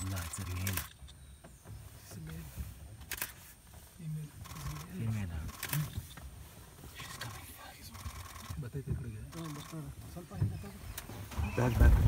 ಇಲ್ಲ it's mail female ಬರ್ತೈತೆ ಈ ಕಡೆಗೆ ಸ್ವಲ್ಪ ಹಿಂದೆ ಬ್ಯಾಕ್ ಬ್ಯಾಕ್